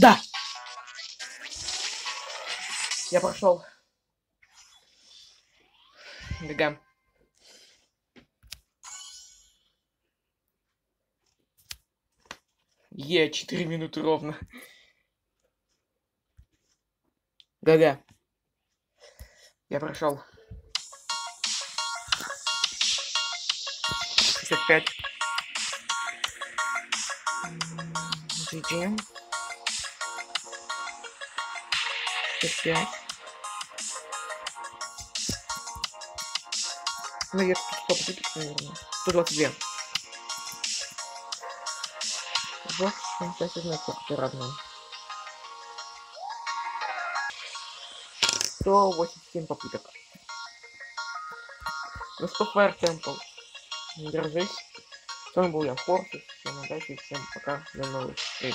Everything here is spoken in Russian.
Да! Я прошел. Бегаем. Е, 4 минуты ровно. Да-да. Я прошел. 65. GG. 65. Ну, я 100 попыток, наверное. 122. Вот, сейчас я знаю, сколько ты родной. 187 попыток. Ну Fire Temple. Не держись. С вами был я, Форсус. Всем удачи, всем пока, до новых встреч.